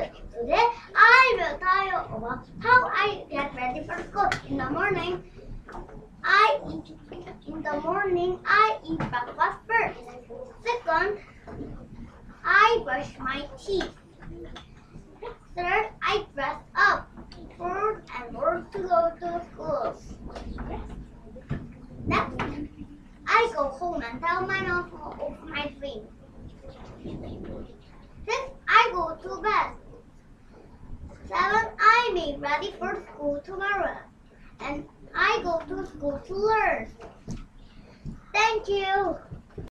Today I will tell you about how I get ready for school. In the morning, I eat in the morning I eat breakfast first. Second, I brush my teeth. Third, I dress up. Fourth, I work to go to school. Next, I go home and tell my mom of my dream. School tomorrow. And I go to school to learn. Thank you.